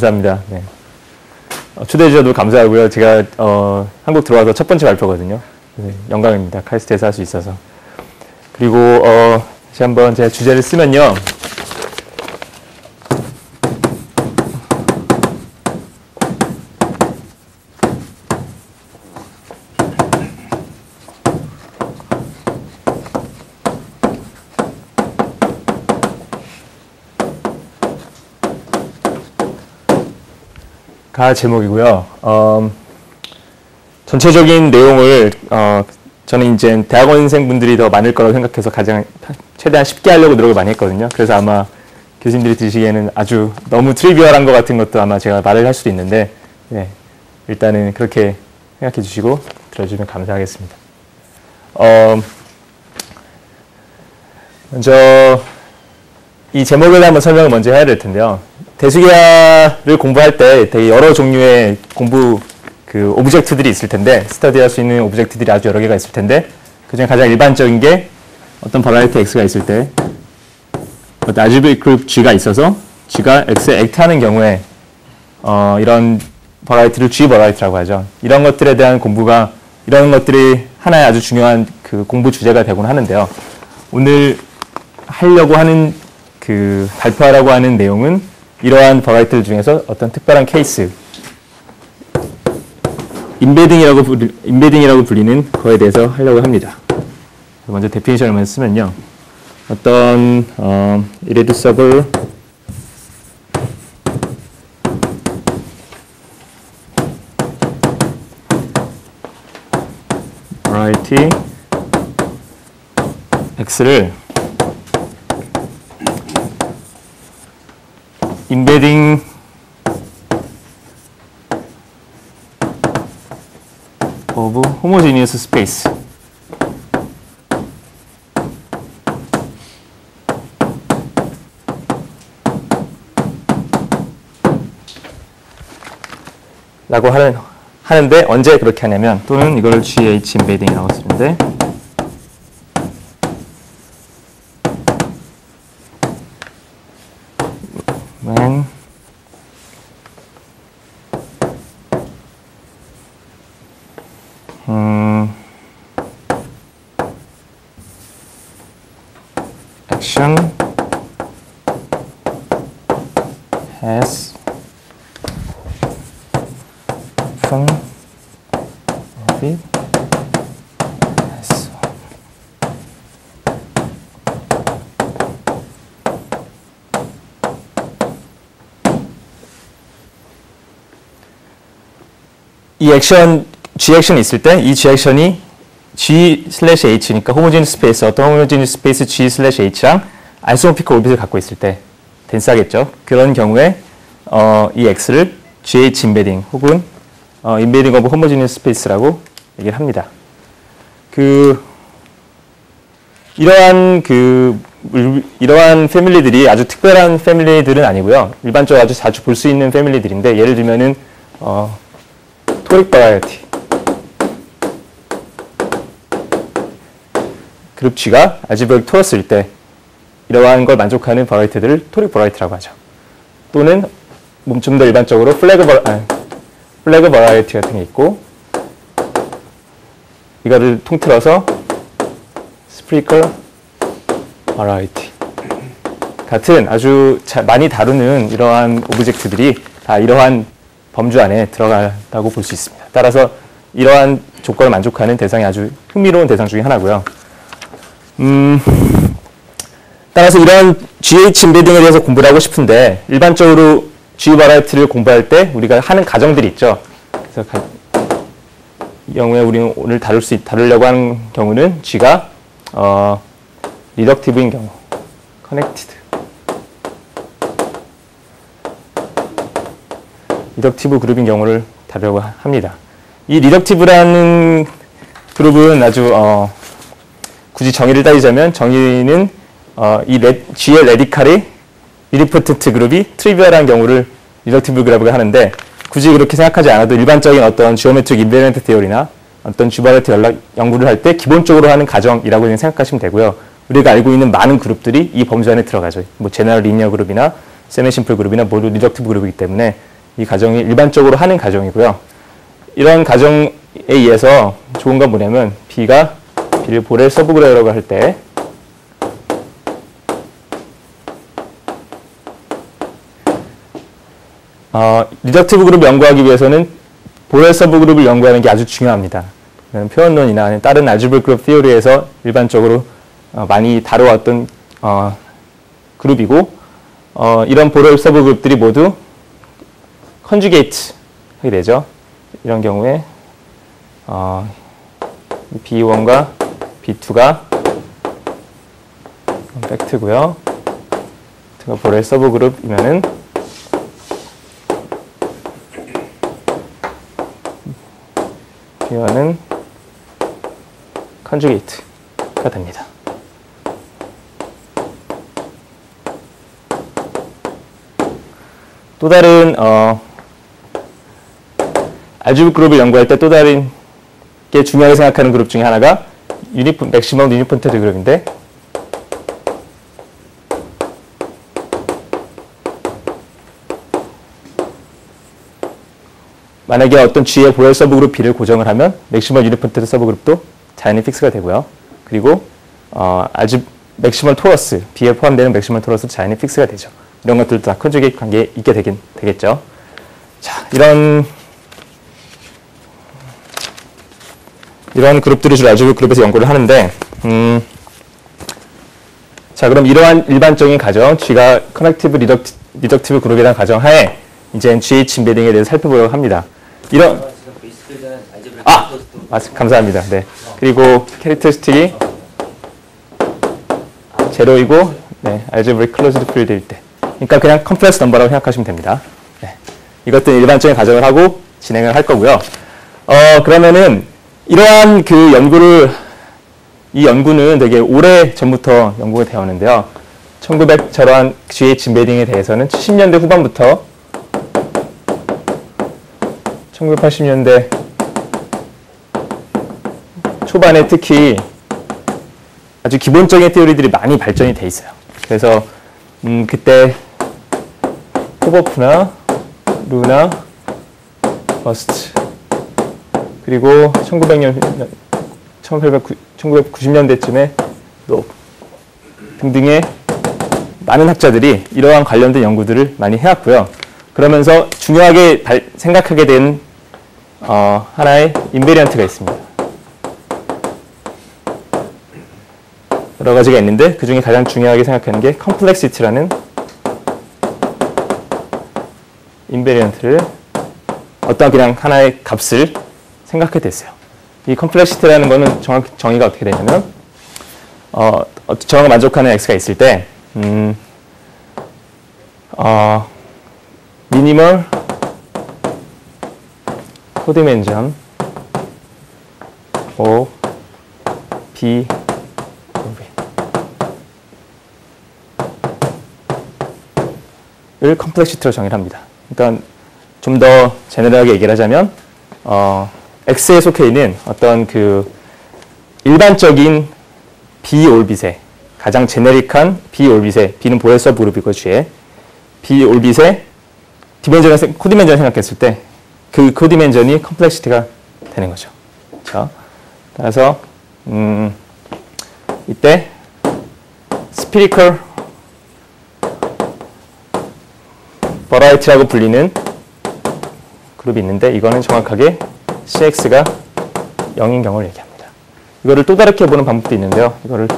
감사합니다. 네. 어, 초대해 주셔도 감사하고요. 제가 어, 한국 들어와서 첫 번째 발표거든요. 네, 영광입니다. 카이스트에서 할 수 있어서. 그리고 어, 다시 한번 제가 주제를 쓰면요. 가 제목이고요. 어, 전체적인 내용을 어, 저는 이제 대학원생 분들이 더 많을 거라고 생각해서 가장 최대한 쉽게 하려고 노력을 많이 했거든요. 그래서 아마 교수님들이 들으시기에는 아주 너무 트리비얼한 것 같은 것도 아마 제가 말을 할 수도 있는데 네, 일단은 그렇게 생각해 주시고 들어주시면 감사하겠습니다. 어, 먼저 이 제목을 한번 설명을 먼저 해야 될 텐데요. 대수기하를 공부할 때 되게 여러 종류의 공부 그 object들이 있을 텐데 study할 수 있는 object들이 아주 여러 개가 있을 텐데 그중에 가장 일반적인 게 어떤 variety x가 있을 때 어떤 algebraic group g가 있어서 g가 x에 act하는 경우에 어, 이런 버라이트를 g 버라이트라고 하죠. 이런 것들에 대한 공부가 이런 것들이 하나의 아주 중요한 그 공부 주제가 되곤 하는데요. 오늘 하려고 하는 그 발표하라고 하는 내용은 이러한 variety들 중에서 어떤 특별한 케이스 embedding이라고 불리, embedding이라고 불리는 거에 대해서 하려고 합니다. 먼저 definition을 먼저 쓰면요. 어떤 어, irreducible variety x를 embedding of homogeneous space 라고 하는, 하는데 언제 그렇게 하냐면 또는 이걸 GH embedding이라고 쓰는데 when 음, action has fun of it has 이 액션 G 액션이 있을 때 이 G 액션이 G 슬래시 H니까 호모지니 스페이스 어떤 호모지니 스페이스 G 슬래시 H랑 isomorphic orbit을 갖고 있을 때 dense하겠죠. 그런 경우에 어, 이 X를 GH embedding 혹은 어, embedding of homogeneous space라고 얘기를 합니다. 그 이러한 그 이러한 family들이 아주 특별한 family들은 아니고요. 일반적으로 아주 자주 볼 수 있는 family들인데 예를 들면은 어, toric variety 그룹 G가 알지브릭 토러스일 때 이러한 걸 만족하는 variety들을 toric variety라고 하죠. 또는 좀 더 일반적으로 flag va 아, flag variety 같은 게 있고 이거를 통틀어서 spherical variety 같은 아주 자, 많이 다루는 이러한 object들이 다 이러한 범주 안에 들어간다고 볼 수 있습니다. 따라서 이러한 조건을 만족하는 대상이 아주 흥미로운 대상 중에 하나고요. 음, 따라서 이러한 GH 인베딩에 대해서 공부를 하고 싶은데 일반적으로 G 버라이트를 공부할 때 우리가 하는 가정들이 있죠. 그래서 가, 이 경우에 우리는 오늘 다룰 수 다루려고 하는 경우는 G가 어, reductive인 경우, connected. reductive group인 경우를 다루려고 합니다. 이 reductive라는 그룹은 아주 어, 굳이 정의를 따지자면 정의는 어, 이 레, G의 레디칼이 이리포텐트 그룹이 트리비얼한 경우를 reductive group이라고 하는데 굳이 그렇게 생각하지 않아도 일반적인 어떤 geometric invariant theory나 어떤 G variety 연락 연구를 할 때 기본적으로 하는 가정이라고 생각하시면 되고요. 우리가 알고 있는 많은 그룹들이 이 범주 안에 들어가죠. 뭐 general linear group이나 semi simple group이나 모두 reductive group이기 때문에 이 가정이 일반적으로 하는 가정이고요. 이런 가정에 의해서 좋은 건 뭐냐면 B가 B를 Borel subgroup이라고 할 때 어, reductive group 연구하기 위해서는 Borel subgroup을 연구하는 게 아주 중요합니다. 표현론이나 다른 algebraic group theory에서 일반적으로 어, 많이 다뤄왔던 어, 그룹이고 어, 이런 Borel subgroup들이 모두 conjugate 하게 되죠. 이런 경우에 어, B1과 B2가 fact고요. 제가 Borel subgroup이면은 B1은 conjugate가 됩니다. 또 다른 어, algebraic group을 연구할 때 또 다른 게 중요하게 생각하는 그룹 중에 하나가 unipo, maximal unipotent group인데 만약에 어떤 G의 Borel subgroup B를 고정을 하면 maximal unipotent subgroup도 자연히 fix가 되고요. 그리고 어, 알지 maximal torus B에 포함되는 maximal torus 자연히 fix가 되죠. 이런 것들도 다 conjugate 관계에 있게 되긴 되겠죠. 자, 이런 이런 그룹들을 주로 algebraic group에서 연구를 하는데 음, 자 그럼 이러한 일반적인 가정 G가 connected reducti, reductive group이라는 가정 하에 이제 GH embedding에 대해서 살펴보려고 합니다. 이런 아 맞, 감사합니다. 네 그리고 characteristic이 제로이고 네 algebraic closed field일 때 그러니까 그냥 complex number라고 생각하시면 됩니다. 네. 이것들 일반적인 가정을 하고 진행을 할 거고요. 어 그러면은 이러한 그 연구를 이 연구는 되게 오래 전부터 연구가 되어 왔는데요. 1900 저러한 GH 인베딩에 대해서는 70년대 후반부터 1980년대 초반에 특히 아주 기본적인 테오리들이 많이 발전이 돼 있어요. 그래서 음, 그때 호버프나 루나 버스트 그리고 1900년 1990년대쯤에 또 등등의 많은 학자들이 이러한 관련된 연구들을 많이 해왔고요. 그러면서 중요하게 발, 생각하게 된 어, 하나의 인베리언트가 있습니다. 여러 가지가 있는데 그 중에 가장 중요하게 생각하는 게 컴플렉시티라는 인베리언트를 어떤 그냥 하나의 값을 생각하게 됐어요. 이 컴플렉시티라는 거는 정확히 정의가 어떻게 되냐면 어, 정의가 만족하는 x가 있을 때 음, 어, 미니멀 코디멘전 O B 를 컴플렉시티로 정의를 합니다. 그러니까 좀 더 제너럴하게 얘기를 하자면 어, X에 속해 있는 어떤 그 일반적인 비올빗의 가장 제네릭한 비올빗의 B는 보헤서 그룹이고 G에 비올빗의 디멘전을 코디멘전을 생각했을 때 그 코디멘전이 컴플렉시티가 되는 거죠. 그렇죠? 따라서 음, 이때 spherical variety라고 불리는 그룹이 있는데 이거는 정확하게 CX가 0인 경우를 얘기합니다. 이거를 또 다르게 보는 방법도 있는데요. 이거를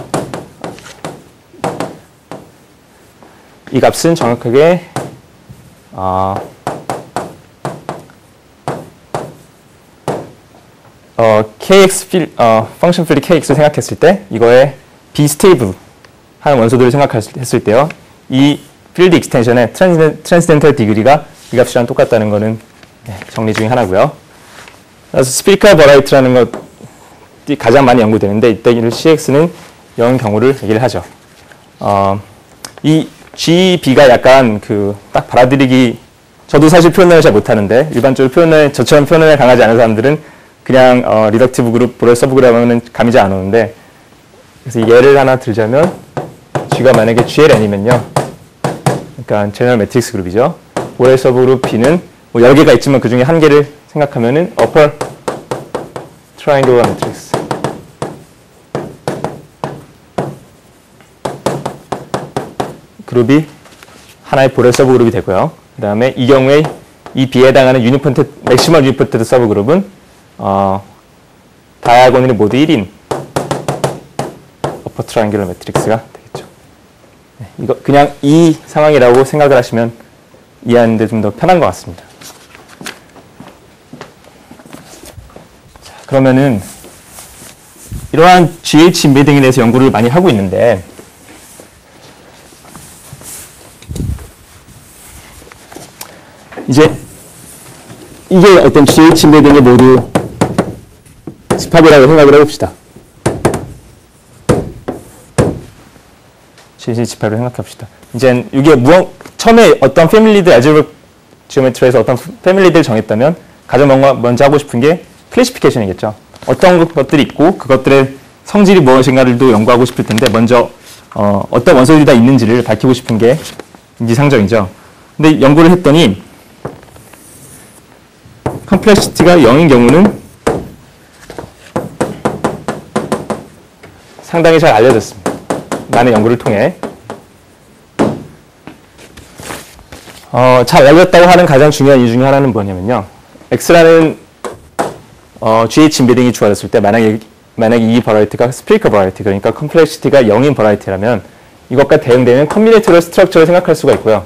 이 값은 정확하게 어, 어, kx 필, 어, function field kx를 생각했을 때 이거에 B-stable 한 원소들을 생각했을 때요. 이 field extension의 transcendental degree가 이 값이랑 똑같다는 거는 네, 정리 중에 하나고요. 그래서 spherical variety라는 것이 가장 많이 연구되는데 이때 이 CX는 0 경우를 얘기를 하죠. 어, 이 GB가 약간 그 딱 받아들이기 저도 사실 표현을 잘 못하는데 일반적으로 표현을 저처럼 표현론 강하지 않은 사람들은 그냥 어, reductive group, Borel subgroup 하면 감이 잘 안 오는데 그래서 예를 하나 들자면 G가 만약에 GLN이면요. 그러니까 general matrix group이죠. Borel subgroup B는 뭐 여러 개가 있지만 그 중에 한 개를 생각하면은 upper triangular matrix. 그룹이 하나의 Borel subgroup이 되고요. 그 다음에 이 경우에 이 B에 해당하는 unipotent, maximal unipotent subgroup은 어, diagonal이 모두 1인 upper triangular matrix가 되겠죠. 네, 이거 그냥 이 상황이라고 생각을 하시면 이해하는데 좀 더 편한 것 같습니다. 그러면은 이러한 GH embedding에 대해서 연구를 많이 하고 있는데 이제 이게 어떤 GH 인베딩의 모두 집합이라고 생각을 해봅시다. GH 집합을 생각해봅시다. 이제 이게 무언 처음에 어떤 패밀리들 알제브라 지오메트리에서 어떤 패밀리들 정했다면 가장 먼저 하고 싶은 게 클래시피케이션이겠죠. 어떤 것들이 있고 그것들의 성질이 무엇인가를 또 연구하고 싶을 텐데 먼저 어, 어떤 원소들이 다 있는지를 밝히고 싶은 게 인지상정이죠. 근데 연구를 했더니 complexity가 0인 경우는 상당히 잘 알려졌습니다. 많은 연구를 통해. 어, 잘 알려졌다고 하는 가장 중요한 이유 중에 하나는 뭐냐면요. X라는 어, GH embedding이 주어졌을 때 만약에 만약에 이 variety가 spherical variety 그러니까 complexity가 0인 variety라면 이것과 대응되는 combinatorial structure를 생각할 수가 있고요.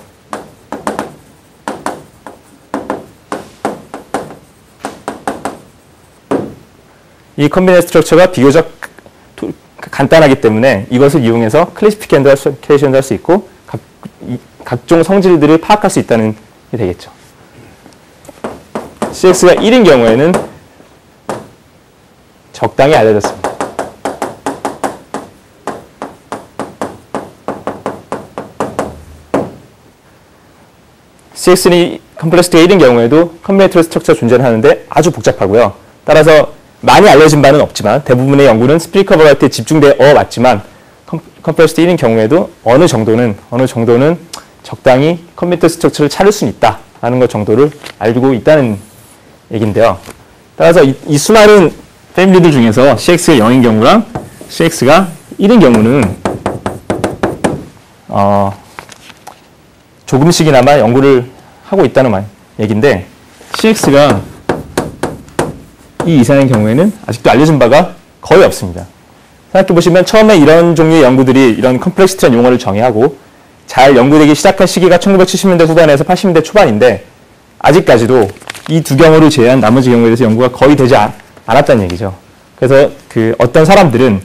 이 combinatorial structure가 비교적 도- 간단하기 때문에 이것을 이용해서 classification도 할수 있고 각, 이- 각종 성질들을 파악할 수 있다는 게 되겠죠. CX가 1인 경우에는 적당히 알려졌습니다. CX는 complexity가 1인 경우에도 combinatorial structure 존재를 하는데 아주 복잡하고요. 따라서 많이 알려진 바는 없지만 대부분의 연구는 spherical variety에 집중되어 왔지만 complexity 1인 경우에도 어느 정도는 어느 정도는 적당히 combinatorial structure를 찾을 수 있다라는 것 정도를 알고 있다는 얘기인데요. 따라서 이, 이 수많은 패밀리들 중에서 CX가 0인 경우랑 CX가 1인 경우는 어, 조금씩이나마 연구를 하고 있다는 말, 얘기인데 CX가 이 이상의 경우에는 아직도 알려진 바가 거의 없습니다. 생각해 보시면 처음에 이런 종류의 연구들이 이런 컴플렉시티한 용어를 정의하고 잘 연구되기 시작한 시기가 1970년대 후반에서 80년대 초반인데 아직까지도 이 두 경우를 제외한 나머지 경우에 대해서 연구가 거의 되지 않, 않았다는 얘기죠. 그래서 그 어떤 사람들은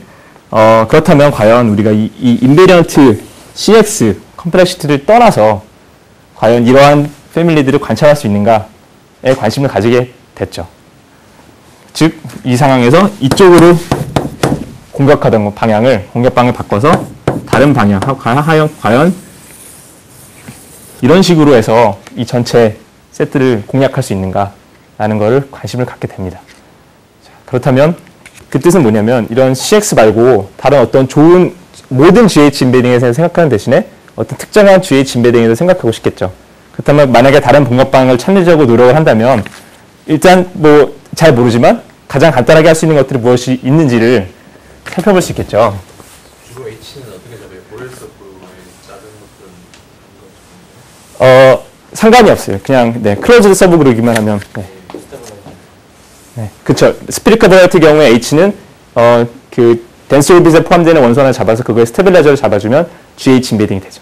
어, 그렇다면 과연 우리가 이, 이 인베리언트 CX 컴플렉시티를 떠나서 과연 이러한 패밀리들을 관찰할 수 있는가에 관심을 가지게 됐죠. 즉, 이 상황에서 이쪽으로 공격하던 거- 방향을, 공격방을 바꿔서 다른 방향, 하- 과- 하여, 과연 이런 식으로 해서 이 전체 세트를 공략할 수 있는가라는 것을 관심을 갖게 됩니다. 자, 그렇다면 그 뜻은 뭐냐면 이런 CX 말고 다른 어떤 좋은 모든 GH 인베딩에 대해서 생각하는 대신에 어떤 특정한 GH 인베딩에 대해서 생각하고 싶겠죠. 그렇다면 만약에 다른 분석방을 찾으려고 노력을 한다면 일단 뭐 잘 모르지만 가장 간단하게 할 수 있는 것들이 무엇이 있는지를 살펴볼 수 있겠죠. 주로 H는 어떻게 잡아요? Borel sub의 작은 것들은 어, 상관이 없어요. 그냥 네, closed subgroup이기만 하면 네. 네, 그렇죠. spherical variety 경우에 H는 어, 그 dense orbit에 포함되는 원소 하나 잡아서 그거에 stabilizer를 잡아주면 GH embedding이 되죠.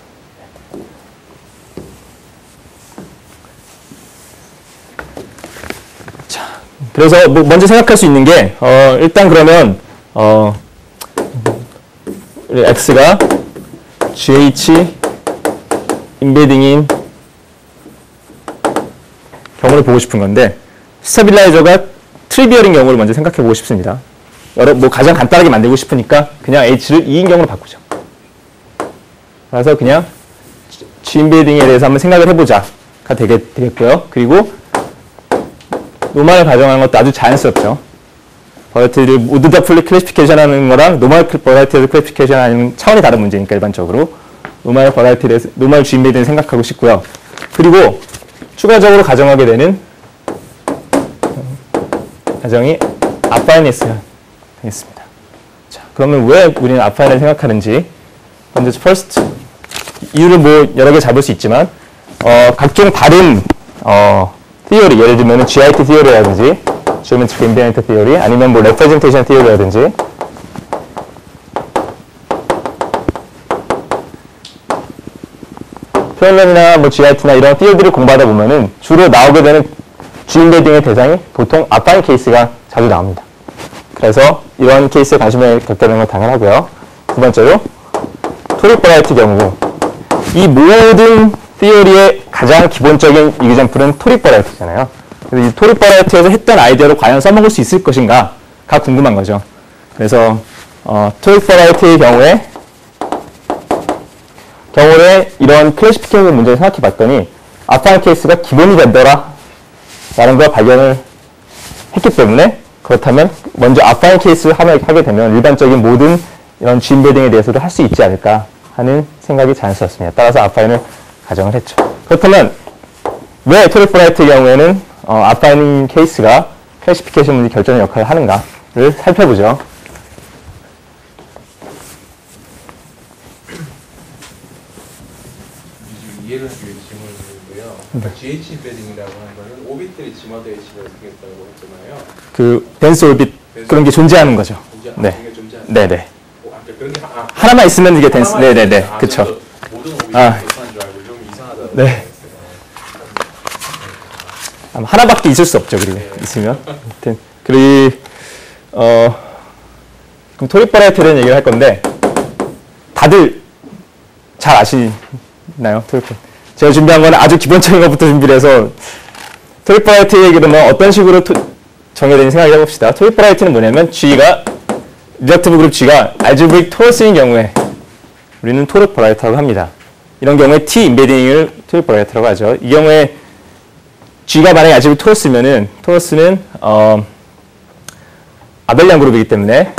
자, 그래서 뭐 먼저 생각할 수 있는 게 어, 일단 그러면 어, X가 GH embedding인 경우를 보고 싶은 건데 stabilizer가 trivial인 경우를 먼저 생각해 보고 싶습니다. 여러 뭐 가장 간단하게 만들고 싶으니까 그냥 H를 e인 경우로 바꾸죠. 그래서 그냥 G인베딩에 대해서 한번 생각을 해보자가 되게, 되겠고요. 그리고 normal을 가정하는 것도 아주 자연스럽죠. variety를 모두 다 fully classification 하는 거랑 normal variety를 classification 하는 차원이 다른 문제니까 일반적으로 노멀 버라이티를 노멀 G인베딩을 생각하고 싶고요. 그리고 추가적으로 가정하게 되는 가정이 affineness가 되겠습니다. 자, 그러면 왜 우리는 affine을 생각하는지 먼저 first 이유를 뭐 여러 개 잡을 수 있지만 어, 각종 다른 어, theory 예를 들면 GIT theory라든지 geometric invariant theory 아니면 뭐 representation theory라든지 표현론이나 뭐 GIT나 이런 theory들을 공부하다 보면은 주로 나오게 되는 G인베딩의 대상이 보통 아파인 케이스가 자주 나옵니다. 그래서 이런 케이스에 관심을 갖게 되는 건 당연하고요. 두 번째로 toric variety 경우 이 모든 theory의 가장 기본적인 example은 toric variety잖아요. 그래서 이 toric variety에서 했던 아이디어를 과연 써먹을 수 있을 것인가가 궁금한 거죠. 그래서 어, toric variety의 경우에 경우에 이런 classification 문제를 생각해 봤더니 affine 케이스가 기본이 된더라 라는 걸 발견을 했기 때문에 그렇다면 먼저 affine 케이스를 하게 하게 되면 일반적인 모든 이런 G인베딩에 대해서도 할 수 있지 않을까 하는 생각이 자연스럽습니다. 따라서 affine을 가정을 했죠. 그렇다면 왜 toric variety의 경우에는 어, affine 케이스가 classification 문제 결정의 역할을 하는가를 살펴보죠. 하기 위해서 질문을 드리고요. 그러니까 GH 임베딩이라고 하는 오비틀이 지마다 H가 생겼다고 했잖아요. 그 dense orbit 그런 게 존재하는 거죠. 존재, 네. 그게 존재하는 네네. 어, 아까 그런 게 하- 아, 하나만 있으면 이게 네네네. 아, 그쵸. 저도 모든 orbit들이 아. 비슷한 줄 알고 좀 이상하다. 네. 아마 하나밖에 있을 수 없죠. 그리고 있으면. 아무튼 그리고 어 그럼 toric variety라는 얘기를 할 건데 다들 잘 아시나요? 버라이트. 제가 준비한 거는 아주 기본적인 것부터 준비를 해서 toric variety 얘기를 뭐 어떤 식으로 토, 정해되는지 생각해 봅시다. Toric variety는 뭐냐면 G가 리덕티브 그룹 G가 알제브릭 토러스인 경우에 우리는 toric variety라고 합니다. 이런 경우에 T 인베딩을 토릭 버라이트라고 하죠. 이 경우에 G가 만약에 아직 torus면은 torus는 어, abelian group이기 때문에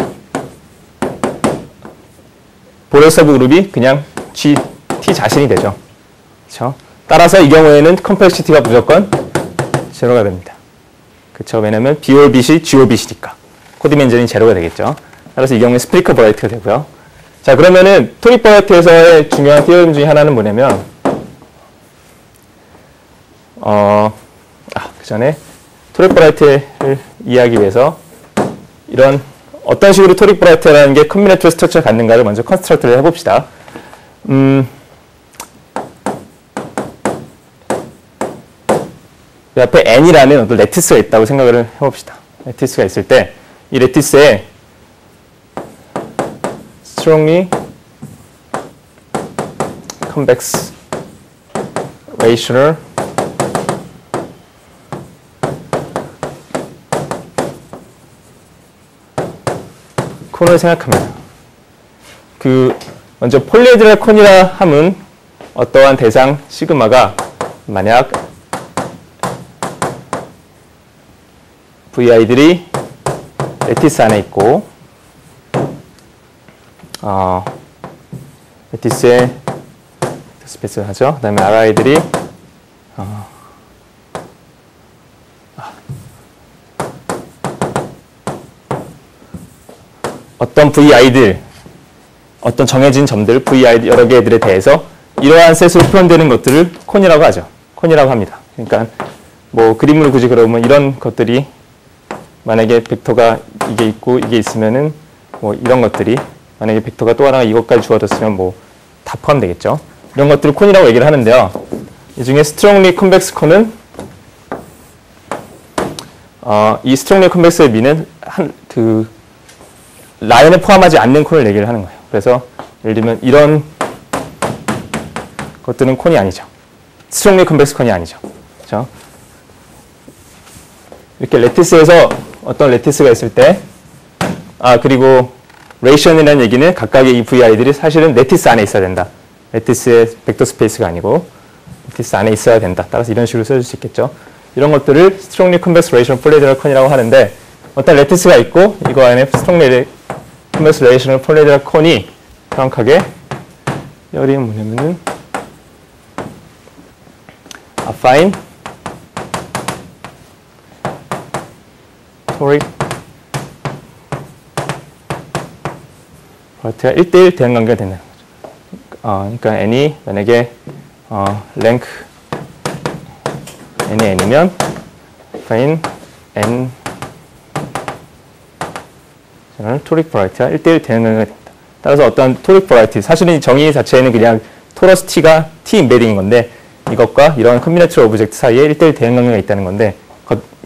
Borel subgroup이 그냥 G, T 자신이 되죠. 그렇죠? 따라서 이 경우에는 complexity가 무조건 제로가 됩니다. 그렇죠? 왜냐면 B 오빗이 G 오빗이니까 코디멘전이 제로가 되겠죠. 따라서 이 경우에 spherical variety가 되고요. 자 그러면은 toric variety에서의 중요한 theorem 중에 하나는 뭐냐면 어, 아, 그 전에 toric variety를 이해하기 위해서 이런 어떤 식으로 toric variety라는 게 combinatorial structure를 갖는가를 먼저 construct를 해봅시다. 음, 이 앞에 n이라는 어떤 lattice가 있다고 생각을 해봅시다. lattice가 있을 때 이 lattice에 strongly convex rational 콘을 생각합니다. 그 먼저 폴리에드랄 콘이라 함은 어떠한 대상 시그마가 만약 VI들이 레티스 안에 있고 어, lattice에 space 하죠. 그 다음에 RI들이 어, 어떤 VI들, 어떤 정해진 점들, VI 여러 개들에 대해서 이러한 set으로 표현되는 것들을 cone이라고 하죠. Cone이라고 합니다. 그러니까 뭐 그림으로 굳이 그러면 이런 것들이 만약에 벡터가 이게 있고 이게 있으면은 뭐 이런 것들이 만약에 벡터가 또 하나가 이것까지 주어졌으면 뭐 다 포함되겠죠. 이런 것들을 cone이라고 얘기를 하는데요. 이 중에 strongly convex cone은 어, 이 strongly convex의 미는 한 그 라인에 포함하지 않는 cone을 얘기를 하는 거예요. 그래서 예를 들면 이런 것들은 cone이 아니죠. Strongly convex cone이 아니죠. 그렇죠? 이렇게 lattice에서 어떤 lattice가 있을 때, 아, 그리고 rational이라는 얘기는 각각의 이 VI들이 사실은 lattice 안에 있어야 된다. Lattice의 벡터 space가 아니고, lattice 안에 있어야 된다. 따라서 이런 식으로 써줄 수 있겠죠. 이런 것들을 strongly convex rational polyhedral cone이라고 하는데, 어떤 lattice가 있고, 이거 안에 strongly convex rational polyhedral cone이 정확하게 열이 뭐냐면은, affine sorry. 어, 버트가 1대1 대응 관계가 된다는 거죠. 어, 그러니까 n이 만약에 어, 랭크 n이 n이면 find n 저는 toric variety가 1대1 대응 관계가 된다. 따라서 어떤 toric variety 사실은 정의 자체는 그냥 토러스 t가 t 인베딩인 건데 이것과 이런 combinatorial object 사이에 1대1 대응 관계가 있다는 건데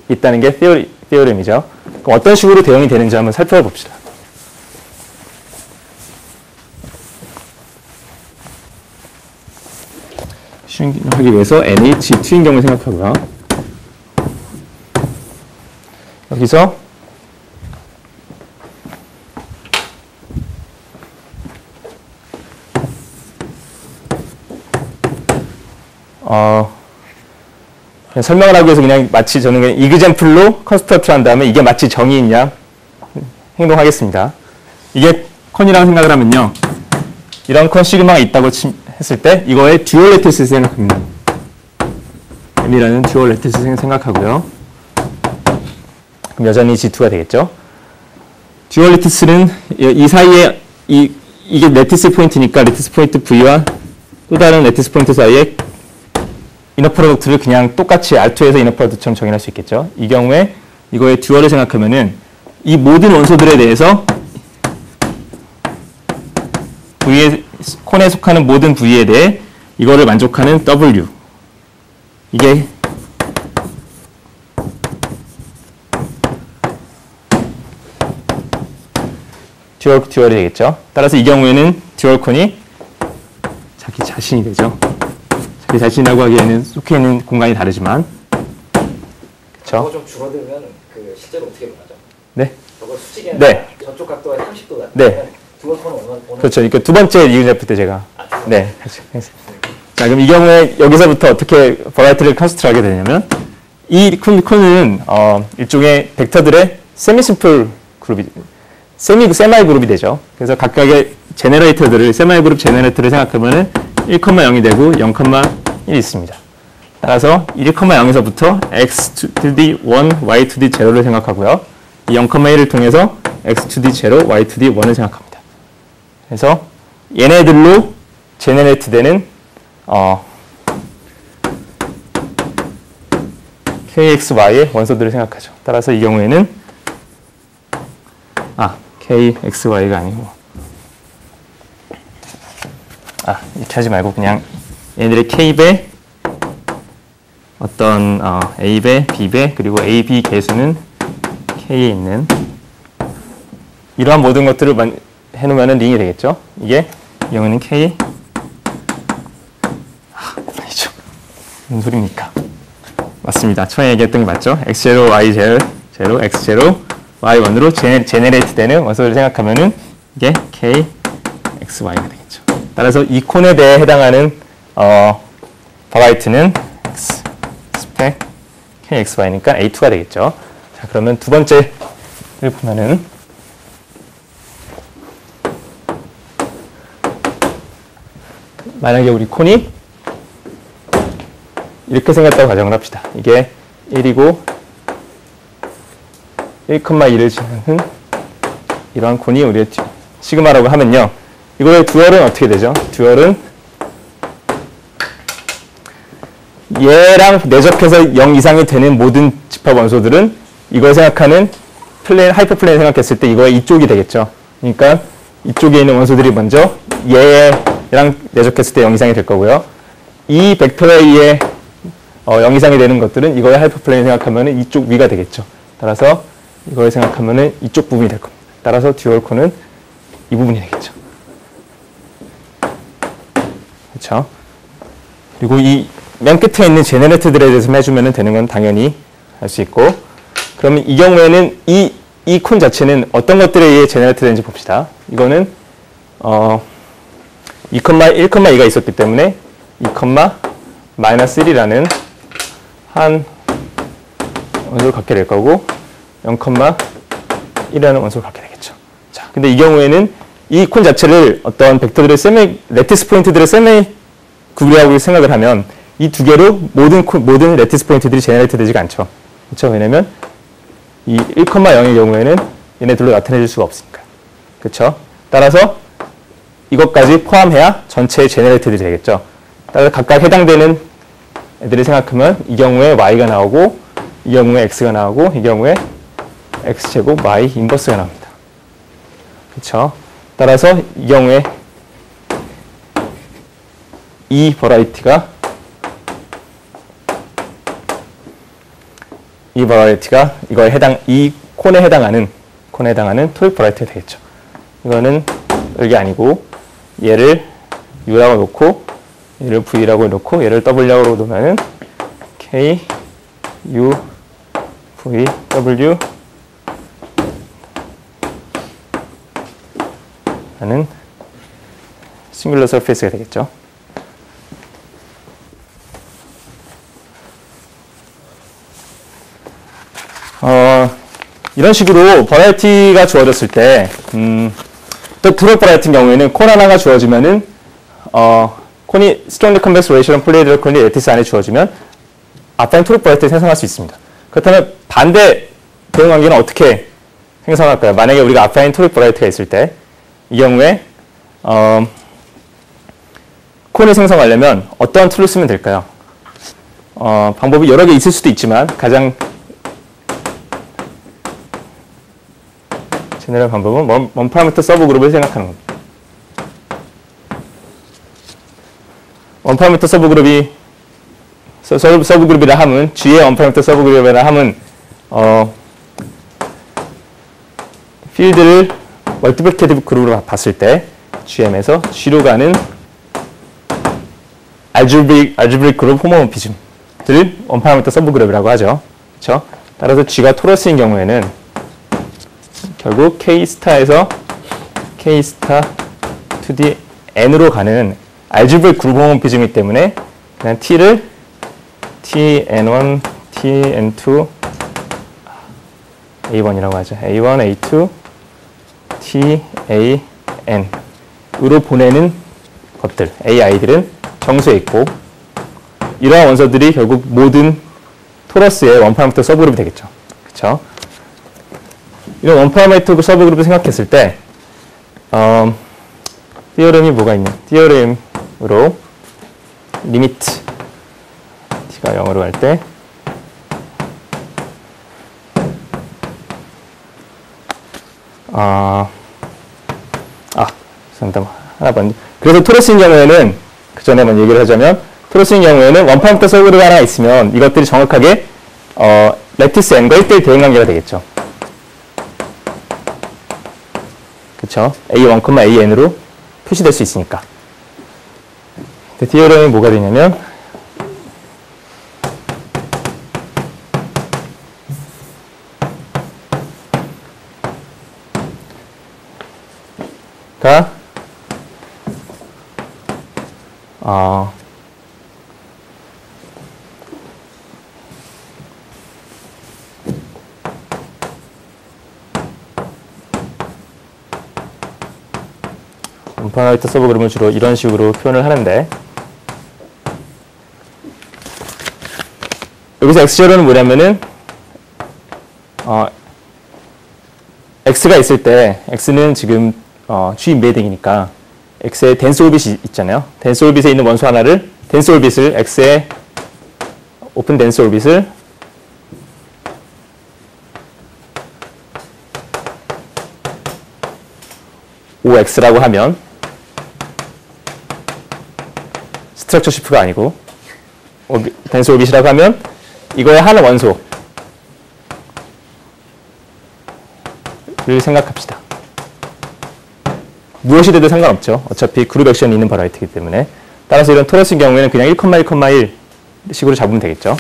있다는 게 theory, theorem이죠. 그럼 어떤 식으로 대응이 되는지 한번 살펴봅시다. 하기 위해서 N Z2인 경우 생각하고요. 여기서 어, 설명을 하기 위해서 그냥 마치 저는 그냥 example로 construct를 한 다음에 이게 마치 정의이냐 행동하겠습니다. 이게 cone이라고 생각을 하면요. 이런 컨 시그마가 있다고 했을 때 이거의 dual lattice 생각합니다. M이라는 dual lattice 생각하고요. 그럼 여전히 Z2가 되겠죠. Dual lattice는 이 사이에 이, 이게 lattice 포인트니까 lattice 포인트 V와 또 다른 lattice 포인트 사이에 inner product를 그냥 똑같이 R2에서 inner product처럼 정의할 수 있겠죠. 이 경우에 이거의 dual을 생각하면은 이 모든 원소들에 대해서 V의 cone에 속하는 모든 V에 대해 이거를 만족하는 W 이게 dual dual이 되겠죠. 따라서 이 경우에는 dual cone이 자기 자신이 되죠. 제 자신이라고 하기에는 속해 있는 공간이 다르지만 그렇죠? 저거 좀 줄어들면 그 실제로 어떻게 변하죠? 네. 저거 수직에 네. 저쪽 각도가 30도 같 네. 그렇죠. 그러니까 두 번째 리은 제프 때 제가 아, 네. 자 그럼 이 경우에 여기서부터 어떻게 variety를 construct하게 되냐면 이 cone, cone은 어, 일종의 벡터들의 semi simple group이 semi semigroup이 되죠. 그래서 각각의 generator들을 semigroup generator를 생각하면은 1,0이 되고 0,1이 있습니다. 따라서 1,0에서부터 x to the 1, y to the 0를 생각하고요. 0,1을 통해서 x to the 0, y to the 1을 생각합니다. 그래서 얘네들로 제네레이트 되는 어, kxy의 원소들을 생각하죠. 따라서 이 경우에는 아, kxy가 아니고 아 이렇게 하지 말고 그냥 얘네들의 K배 어떤 어, A배, B배 그리고 A, B 개수는 K에 있는 이러한 모든 것들을 해놓으면 링이 되겠죠. 이게 영어는 K 아, 아니죠 무슨 소리입니까? 맞습니다. 처음에 얘기했던 게 맞죠? X0, Y0, X0, Y1으로 제네, 제네레이트 되는 원소를 생각하면 이게 K, XY가 되겠죠. 따라서 이콘에 대해 해당하는 어, 바바이트는 x 스펙 kxy니까 a2가 되겠죠. 자 그러면 두 번째를 보면은 만약에 우리 콘이 이렇게 생겼다고 가정을 합시다. 이게 1이고 1,2를 지나는 이러한 cone이 우리의 시그마라고 하면요. 이거의 dual은 어떻게 되죠? dual은 얘랑 내접해서 0 이상이 되는 모든 집합 원소들은 이걸 생각하는 plane, hyperplane 생각했을 때 이거의 이쪽이 되겠죠. 그러니까 이쪽에 있는 원소들이 먼저 얘랑 내접했을 때 0 이상이 될 거고요. 이 벡터에 의해 어, 0 이상이 되는 것들은 이거의 hyperplane 생각하면 이쪽 위가 되겠죠. 따라서 이걸 생각하면 이쪽 부분이 될 겁니다. 따라서 듀얼코는 이 부분이 되겠죠. 그렇죠? 그리고 이 맨 끝에 있는 제네레트들에 대해서 해주면 되는 건 당연히 할수 있고 그러면 이 경우에는 이 이 콘 자체는 어떤 것들에 의해 제네레트 되는지 봅시다. 이거는 어 2, 1, 2가 있었기 때문에 2, 마이너스 1이라는 한 원소를 갖게 될 거고 0, 1이라는 원소를 갖게 되겠죠. 자, 근데 이 경우에는 이 콘 자체를 어떤 벡터들의 semi, lattice point들의 semigroup이라고 생각을 하면 이 두 개로 모든 콘, 모든 lattice point들이 generate 되지가 않죠. 그렇죠? 왜냐면 이 1,0의 경우에는 얘네들로 나타내줄 수가 없으니까. 그렇죠? 따라서 이것까지 포함해야 전체의 제네레이트들이 되겠죠. 따라서 각각 해당되는 애들을 생각하면 이 경우에 y가 나오고 이 경우에 x가 나오고 이 경우에 x제곱 y 인버스가 나옵니다. 그렇죠? 따라서 이 경우에 이 버라이티가 이 버라이티가 이거에 해당 이 콘에 해당하는 콘에 해당하는 토익 버라이티가 되겠죠. 이거는 여기 아니고 얘를 u라고 놓고 얘를 v라고 놓고 얘를 w라고 놓으면은 k u v w 라는 싱글러 서페이스가 되겠죠. 어, 이런 식으로 variety가 주어졌을 때, 음, 또 toric variety 같은 경우에는 콘 하나가 주어지면은, 어, cone이 strongly convex polyhedrally lattice 안에 주어지면, affine toric variety를 생성할 수 있습니다. 그렇다면 반대 대응 관계는 어떻게 생성할까요? 만약에 우리가 affine toric variety가 있을 때, 이 경우에, 어, cone을 생성하려면 어떠한 tool을 쓰면 될까요? 어, 방법이 여러 개 있을 수도 있지만 가장 general 방법은 one, one parameter subgroup을 생각하는 겁니다. one parameter subgroup이 subgroup이라 함은 G의 one parameter subgroup이라 함은 어, field를 multiplicative group으로 봤을 때 GM에서 G로 가는 algebraic algebraic group homomorphism들을 one parameter subgroup이라고 하죠. 그렇죠? 따라서 G가 torus인 경우에는 결국 K star에서 K star to the N으로 가는 algebraic group homomorphism이기 때문에 그냥 T를 TN1, TN2, A1이라고 하죠. A1, A2, TAN으로 보내는 것들, AI들은 정수에 있고 이러한 원소들이 결국 모든 torus의 one parameter subgroup이 되겠죠. 그렇죠? 이런 one parameter subgroup을 생각했을 때 어, theorem이 뭐가 있냐? theorem으로 limit t가 0으로 갈때 아, 아, 잠깐만. 하나 번. 그래서 torus인 경우에는 그 전에만 얘기를 하자면 torus인 경우에는 one parameter subgroup 하나 있으면 이것들이 정확하게 어, lattice n과 1대1 대응 관계가 되겠죠. 그쵸? a1, an으로 표시될 수 있으니까. theorem이 뭐가 되냐면 가? 어, 원파라이터 서브 그룹은 주로 이런 식으로 표현을 하는데. 여기서 x0는 뭐냐면은 어, x가 있을 때 x는 지금 어, G embedding이니까 x의 dense orbit이 있잖아요. dense orbit에 있는 원소 하나를 dense orbit을 x의 open dense orbit을 OX라고 하면 structure sheaf가 아니고 오비, 덴스 오빗이라고 하면 이거의 한 원소를 생각합시다. 무엇이 돼도 상관없죠. 어차피 그룹 액션이 있는 버라이트이기 때문에. 따라서 이런 토러스인 경우에는 그냥 1, 1,1 식으로 잡으면 되겠죠.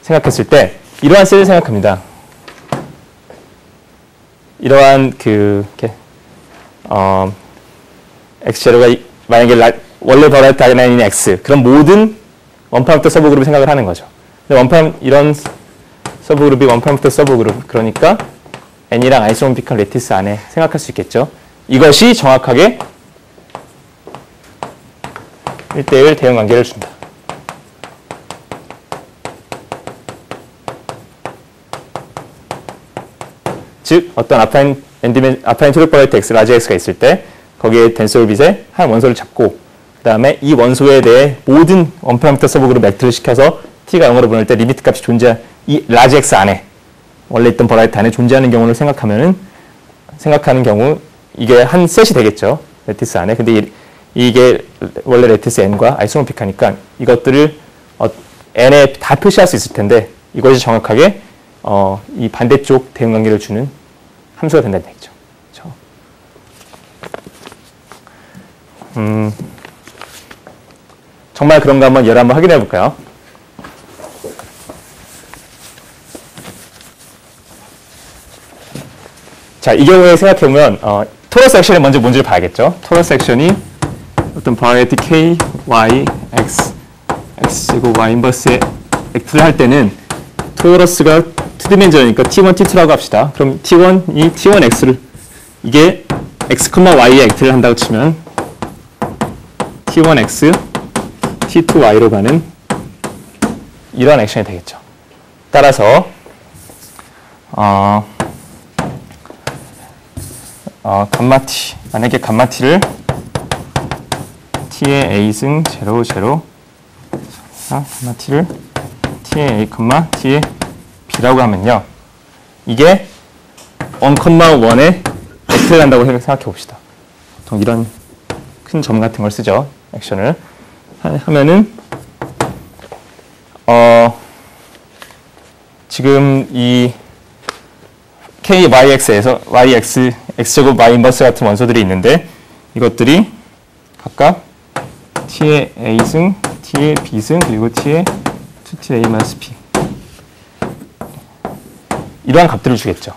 생각했을 때 이러한 셀을 생각합니다. 이러한 그 이렇게 어, x zero가 이- 만약에 라- 원래 안에 있는 x 그럼 모든 one parameter subgroup을 생각을 하는 거죠. 근데 one para 이런 subgroup이 one parameter subgroup 그러니까 n이랑 isomorphic할 lattice 안에 생각할 수 있겠죠. 이것이 정확하게 1대1 대응 관계를 준다. 즉 어떤 affine n dimen affine toric variety x large x가 있을 때 거기에 dense orbit의 한 원소를 잡고 그 다음에 이 원소에 대해 모든 one parameter subgroup act를 시켜서 t가 0으로 보낼 때 limit 값이 존재 이 large x 안에 원래 있던 버라이트 안에 존재하는 경우를 생각하면은 생각하는 경우 이게 한 셋이 되겠죠 lattice 안에 근데 이, 이게 원래 레티스 n과 아이소모픽하니까 이것들을 어, n에 다 표시할 수 있을 텐데 이것이 정확하게 어, 이 반대쪽 대응 관계를 주는 함수가 된다는 얘기죠. 그렇죠? 음, 정말 그런가 한번 예를 한번 확인해 볼까요? 자, 이 경우에 생각해보면 어, 토럴 섹션이 먼저 뭔지를 봐야겠죠. 토럴 섹션이 어떤 바이어티 k, y, x, x 제곱 y 인버스의 액트를 할 때는 토러스가 투디멘전이니까 t1, t2라고 합시다. 그럼 t1이 t1x를 이게 x, y의 액트를 한다고 치면 t1x, t2y로 가는 이런 액션이 되겠죠. 따라서 어, 어, 감마 t 만약에 감마 t를 t의 a승 0, 0 자, 감마 t를 t의 a, t의 b라고 하면요. 이게 1, 1에 x를 한다고 생각해 봅시다. 보통 이런 큰 점 같은 걸 쓰죠. 액션을 하- 하면은 어 지금 이 k, yx에서 yx, x제곱 y inverse 같은 원소들이 있는데 이것들이 각각 t의 a승, t의 b승, 그리고 t의 2a-b 이러한 값들을 주겠죠.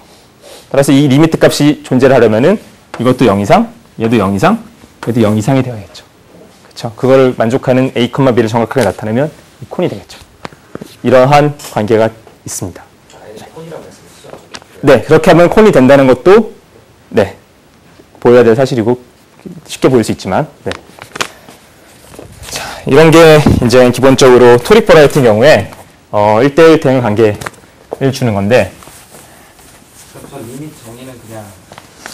따라서 이 limit 값이 존재를 하려면은 이것도 0 이상, 얘도 0 이상, 얘도 0 이상이 되어야겠죠. 그렇죠. 그걸 만족하는 a, b를 정확하게 나타내면 이 cone이 되겠죠. 이러한 관계가 있습니다. 말씀하시죠? 네, 그렇게 하면 cone이 된다는 것도 네 보여야 될 사실이고 쉽게 보일 수 있지만 네. 자, 이런 게 이제 기본적으로 toric variety인 경우에 어, 1대1 대응 관계를 주는 건데 저 limit 정의는 그냥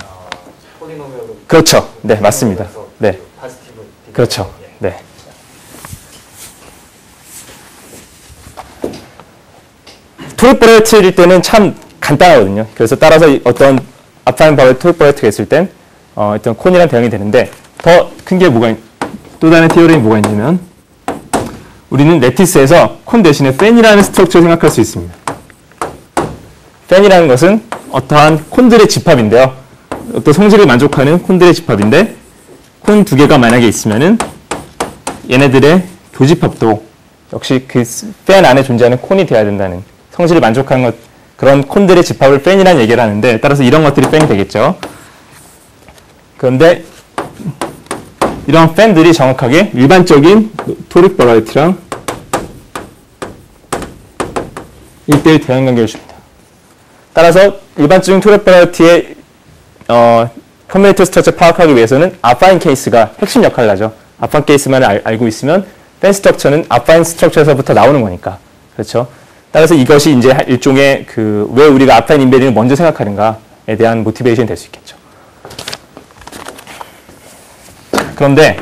어, polynomial로 그렇죠. 네, 맞습니다. 네. positive 그렇죠. 네. toric variety일 때는 참 간단하거든요. 그래서 따라서 이 어떤 affine 바의 toric variety가 있을 땐 어, 어떤 cone이랑 대응이 되는데 더 큰 게 뭐가 있, 또 다른 theory 뭐가 있냐면 우리는 lattice에서 cone 대신에 fan이라는 structure를 생각할 수 있습니다. fan이라는 것은 어떠한 cone들의 집합인데요. 어떤 성질을 만족하는 cone들의 집합인데 콘 두 개가 만약에 있으면은 얘네들의 교집합도 역시 그 팬 안에 존재하는 cone이 돼야 된다는 성질을 만족하는 것 그런 cone들의 집합을 fan이라는 얘기를 하는데 따라서 이런 것들이 fan이 되겠죠. 그런데 이런 fan들이 정확하게 일반적인 toric variety랑 1대1 대응 관계를 줍니다. 따라서 일반적인 toric variety의 어, combinatorial structure 파악하기 위해서는 affine 케이스가 핵심 역할을 하죠. affine 케이스만 알, 알고 있으면 fan structure는 affine structure에서부터 나오는 거니까. 그렇죠? 따라서 이것이 이제 일종의 그 왜 우리가 affine embedding을 먼저 생각하는가에 대한 motivation이 될 수 있겠죠. 그런데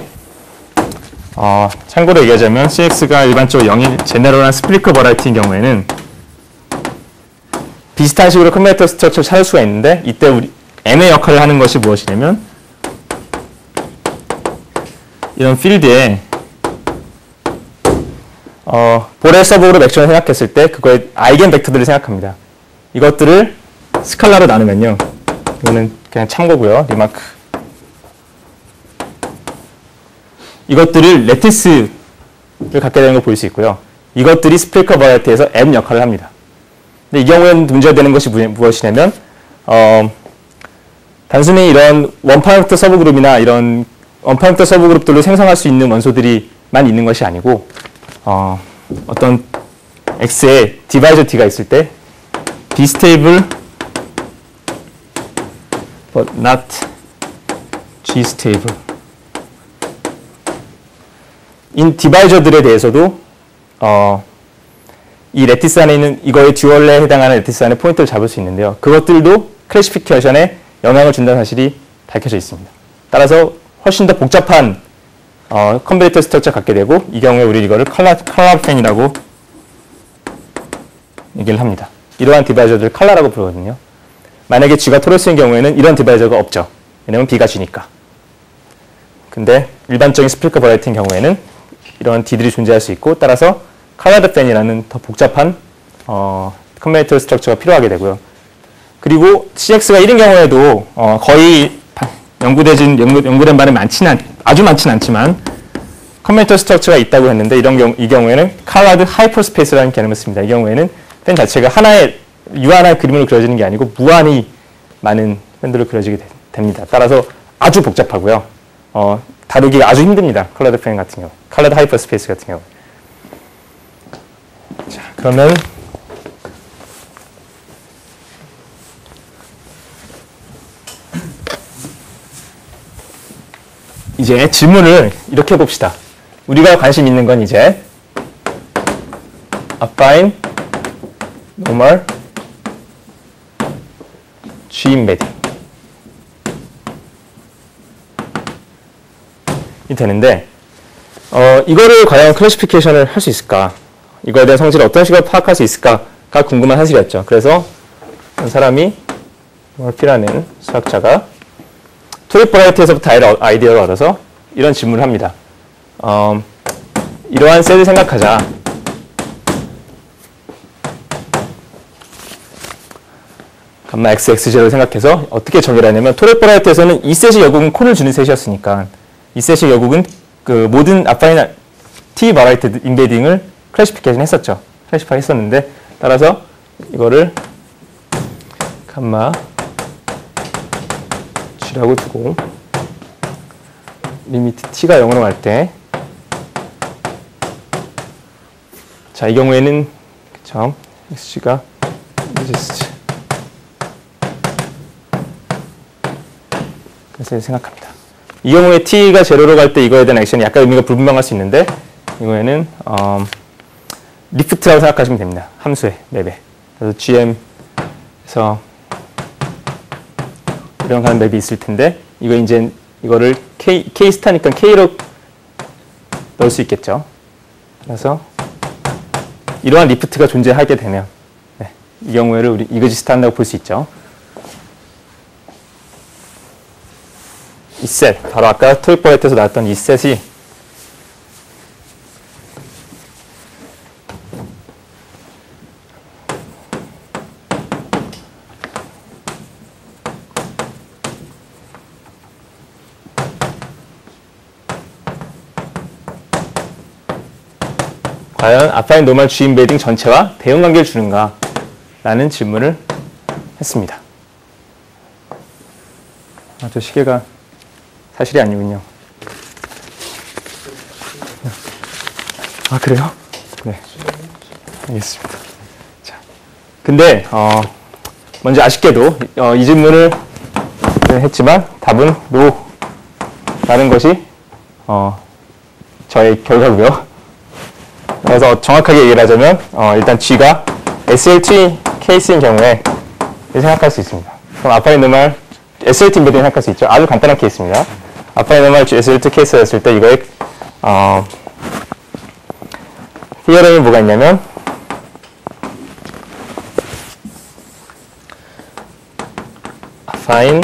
어, 참고로 얘기하자면 CX가 일반적으로 0인 general한 spherical variety인 경우에는 비슷한 식으로 combinatorial structure를 찾을 수가 있는데 이때 우리 M의 역할을 하는 것이 무엇이냐면 이런 field에 어, Borel subgroup action을 생각했을 때 그거의 eigenvector들을 생각합니다. 이것들을 스칼라로 나누면요. 이거는 그냥 참고고요. remark. 이것들을 lattice를 갖게 되는 걸 볼 수 있고요. 이것들이 spherical variety에서 M 역할을 합니다. 근데 이 경우에는 문제가 되는 것이 무- 무엇이냐면 어, 단순히 이런 one-parameter subgroup이나 이런 one-parameter subgroup들로 생성할 수 있는 원소들이만 있는 것이 아니고 어, 어떤 X에 divisor D가 있을 때 B-stable but not G-stable 인 divisor들에 대해서도 어, 이 lattice 안에 있는 이거의 dual에 해당하는 lattice 안에 포인트를 잡을 수 있는데요. 그것들도 classification에 영향을 준다는 사실이 밝혀져 있습니다. 따라서 훨씬 더 복잡한 어, combinatorial structure 갖게 되고 이 경우에 우리 이거를 color colored fan이라고 얘기를 합니다. 이러한 divisor들을 컬러라고 부르거든요. 만약에 G가 torus인 경우에는 이런 divisor가 없죠. 왜냐면 B가 G니까. 근데 일반적인 spherical variety인 경우에는 이런 D들이 존재할 수 있고 따라서 colored fan이라는 더 복잡한 어, combinatorial structure가 필요하게 되고요. 그리고 CX가 1인 경우에도 어, 거의 바- 연구되진 연구, 연구된 바는 많지는 않, 아주 많지는 않지만 combinatorial structure가 있다고 했는데 이런 경우 이 경우에는 colored hyperspace라는 개념을 씁니다. 이 경우에는 팬 자체가 하나의 유한한 그림으로 그려지는 게 아니고 무한히 많은 fan들로 그려지게 되- 됩니다. 따라서 아주 복잡하고요. 어, 다루기가 아주 힘듭니다. colored fan 같은 경우, colored hyperspace 같은 경우. 자, 그러면 이제 질문을 이렇게 봅시다. 우리가 관심 있는 건 이제 affine, normal, G embedding 이 되는데 어, 이거를 과연 클래시피케이션을 할 수 있을까? 이거에 대한 성질을 어떤 식으로 파악할 수 있을까가 궁금한 사실이었죠. 그래서 한 사람이 월피라는 수학자가 토익 브라이트에서부터 아이디어- 아이디어를 얻어서 이런 질문을 합니다. 어, 이러한 set을 생각하자. gamma xx0를 생각해서 어떻게 정의를 하냐면 toric variety에서는 이 set의 역할은 cone을 주는 set이었으니까 이 set의 역할은 그 모든 아파인 t 버라이트 인베딩을 클래시피케이션 했었죠. classify 했었는데 따라서 이거를 gamma g라고 두고 limit t가 0으로 갈 때 자, 이 경우에는 그쵸? xg가 exist 그래서 생각합니다. 이 경우에 t가 제로로 갈 때 이거에 대한 action이 약간 의미가 불분명할 수 있는데 이거에는 어, lift라고 생각하시면 됩니다. 함수의 map에. 그래서 gm에서 가는 map이 있을 텐데 이거 이제 이거를 k k 스타니까 k로 넣을 수 있겠죠. 그래서 이러한 lift가 존재하게 되면 네, 이 경우에를 우리 exist 한다고 볼 수 있죠. 이 set, 바로 아까 toric variety에서 나왔던 이 셋이 과연 affine normal G embedding 전체와 대응 관계를 주는가? 라는 질문을 했습니다. 아, 저 시계가 사실이 아니군요. 아, 그래요? 네. 알겠습니다. 자, 근데, 어, 먼저 아쉽게도, 어, 이 질문을 했지만 답은 노라는 것이, 어, 저의 결과고요 그래서 정확하게 얘기를 하자면 어, 일단 G가 SL2 케이스인 경우에 생각할 수 있습니다. 그럼 affine normal SL2 embedding 생각할 수 있죠. 아주 간단한 케이스입니다. affine normal SL2 케이스였을 때 이거의 어, 히어링이 뭐가 있냐면 affine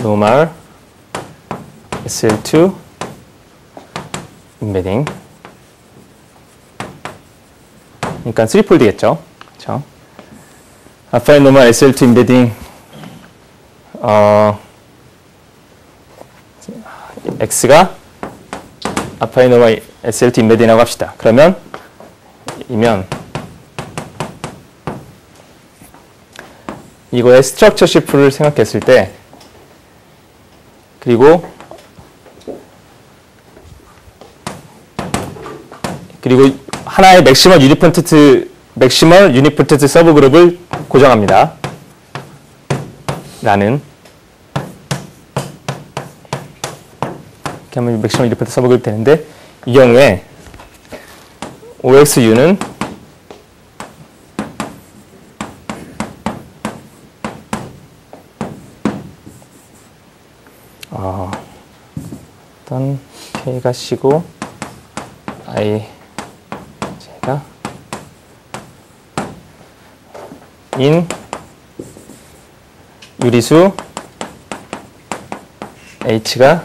normal SL2 embedding 그러니까 3폴드겠죠. 그렇죠? affine normal SL2 embedding 어, x가 affine normal SL2 embedding이라고 합시다. 그러면 이면 이거의 structure sheaf를 생각했을 때 그리고 그리고 하나의 maximal unipotent maximal unipotent subgroup을 고정합니다. 라는 이렇게 하면 maximal unipotent subgroup 되는데 이 경우에 OXU는 어, 아, 일단 K가 C고 I 인 유리수 h가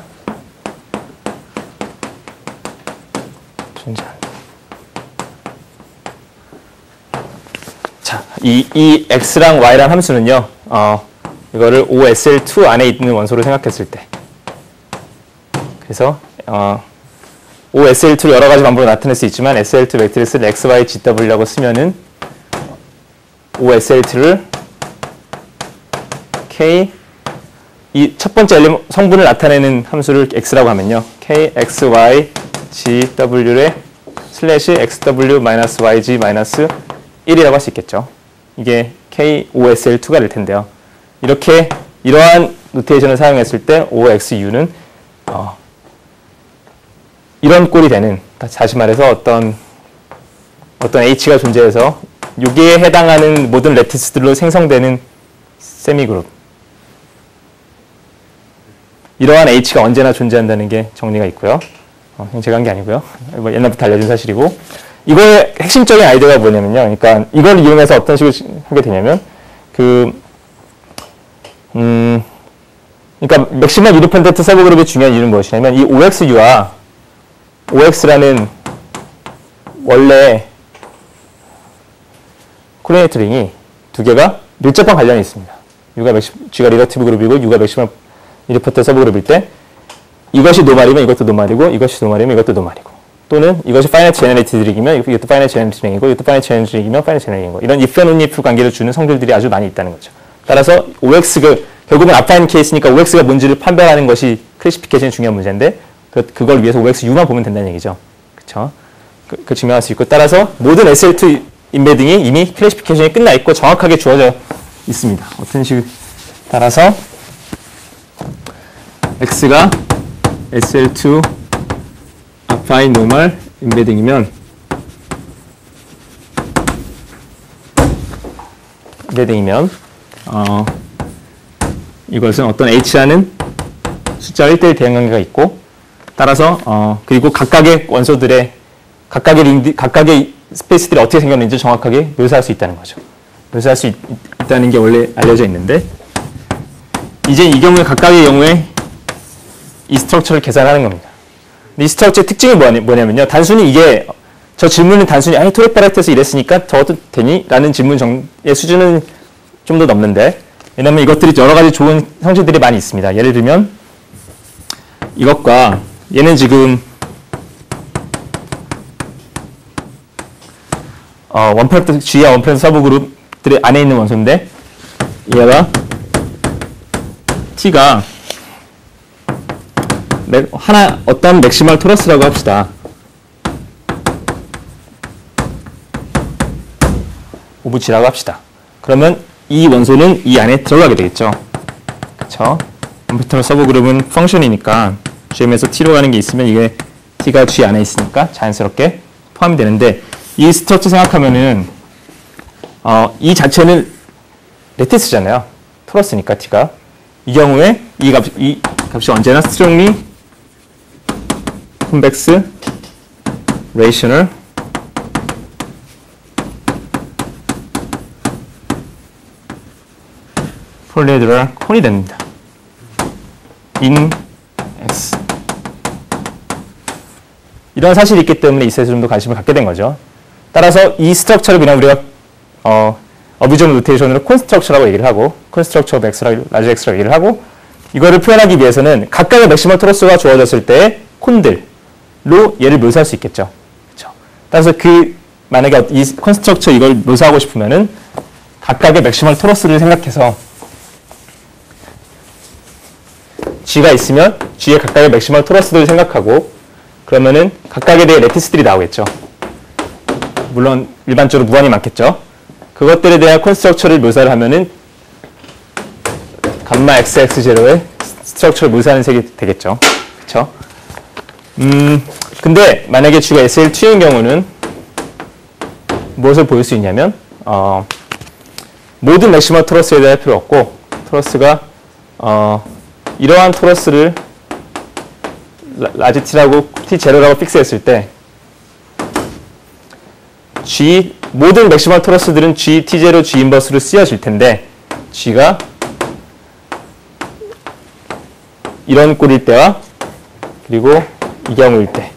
존재한다. 자, 이, 이 x랑 y란 함수는요, 어, 이거를 OSL2 안에 있는 원소로 생각했을 때. 그래서, 어, OSL2를 여러 가지 방법으로 나타낼 수 있지만, SL2 매트리스를 XY, GW라고 쓰면은, OSL2를 K, 이 첫 번째 엘리 성분을 나타내는 함수를 x라고 하면요. k, x, y, g, w의 슬래시 xw 마이너스 yg 마이너스 1이라고 할 수 있겠죠. 이게 k, osl2가 될 텐데요. 이렇게 이러한 노테이션을 사용했을 때 oxu는 어, 이런 꼴이 되는 다시 말해서 어떤 어떤 h가 존재해서 여기에 해당하는 모든 레티스들로 생성되는 세미그룹 이러한 h가 언제나 존재한다는 게 정리가 있고요. 어, 제가 한 게 아니고요. 뭐 옛날부터 알려준 사실이고 이거의 핵심적인 아이디어가 뭐냐면요. 그러니까 이걸 이용해서 어떤 식으로 하게 되냐면 그 음, 그러니까 maximal unipotent subgroup의 중요한 이유는 무엇이냐면 이 OXU와 OX라는 원래 coordinate ring이 두 개가 밀접한 관련이 있습니다. U가 맥시, G가 리더티브 그룹이고 U가 맥시멀 unipotent subgroup일 때 이것이 노말이면 이것도 노말이고 이것이 노말이면 이것도 노말이고 또는 이것이 파이널 제너레이티드릭이면 이것도 파이널 제너레이티드릭이고 이것도 파이널 제너레이티드릭이면 파이널 제너레이티드릭이고 이런 if and only if 관계를 주는 성질들이 아주 많이 있다는 거죠. 따라서 OX가 결국은 affine 케이스니까 OX가 뭔지를 판별하는 것이 classification이 중요한 문제인데 그, 그걸 위해서 OXU만 보면 된다는 얘기죠. 그렇죠? 그, 그 증명할 수 있고 따라서 모든 SL2 embedding이 이미 classification이 끝나 있고 정확하게 주어져 있습니다. 어떤 식 따라서 X가 SL2 affine normal embedding이면 embedding이면 어, 이것은 어떤 h라는 숫자 1대1 대응관계가 있고 따라서 어, 그리고 각각의 원소들의 각각의 링 각각의 스페이스들이 어떻게 생겼는지 정확하게 묘사할 수 있다는 거죠. 묘사할 수 있, 있다는 게 원래 알려져 있는데 이제 이 경우에 각각의 경우에 이 스트럭처를 계산하는 겁니다. 이 스트럭처의 특징이 뭐냐, 뭐냐면요. 단순히 이게 저 질문은 단순히 아니 토레파레트에서 이랬으니까 더도 되니? 라는 질문 정의 수준은 좀 더 넘는데 왜냐면 이것들이 여러 가지 좋은 성질들이 많이 있습니다. 예를 들면 이것과 얘는 지금 어, 원프렉트 G와 원프렉트 서브 그룹들의 안에 있는 원소인데 얘가 T가 맥- 하나 어떤 맥시멀 토러스라고 합시다. 오브 G라고 합시다. 그러면 이 원소는 이 안에 들어가게 되겠죠. 그쵸? 컴퓨터 서브 그룹은 펑션이니까 GM에서 T로 가는 게 있으면 이게 T가 G 안에 있으니까 자연스럽게 포함이 되는데 이 스트럭처 생각하면은 어, 이 자체는 레티스잖아요. 토러스니까 T가 이 경우에 이 값, 이 값이 언제나 strongly convex rational 폴리에드랄 콘이 됩니다. in x 이런 사실이 있기 때문에 이 셋에 좀더 관심을 갖게 된 거죠. 따라서 이 structure를 그냥 우리가 어, 어비전 노테이션으로 콘스트럭처라고 얘기를 하고 cone structure x라 large x라고 얘기를 하고 이거를 표현하기 위해서는 각각의 maximal torus가 주어졌을 때 cone들로 얘를 묘사할 수 있겠죠. 그렇죠. 따라서 그 만약에 이 cone structure 이걸 묘사하고 싶으면은 각각의 maximal torus를 생각해서 G가 있으면 G의 각각의 maximal torus들을 생각하고 그러면은 각각에 대해 lattice들이 나오겠죠. 물론 일반적으로 무한히 많겠죠. 그것들에 대한 cone structure를 묘사를 하면은 감마 xx0의 structure를 묘사하는 셈이 되겠죠. 그렇죠? 음, 근데 만약에 G가 SL2인 경우는 무엇을 보일 수 있냐면 어, 모든 maximal torus에 대할 필요 없고 torus가 어, 이러한 토러스를 라- 라지 t라고 t 제로라고 픽스했을 때 g 모든 맥시멀 토러스들은 g t 제로 g 인버스로 쓰여질 텐데 g가 이런 꼴일 때와 그리고 이 경우일 때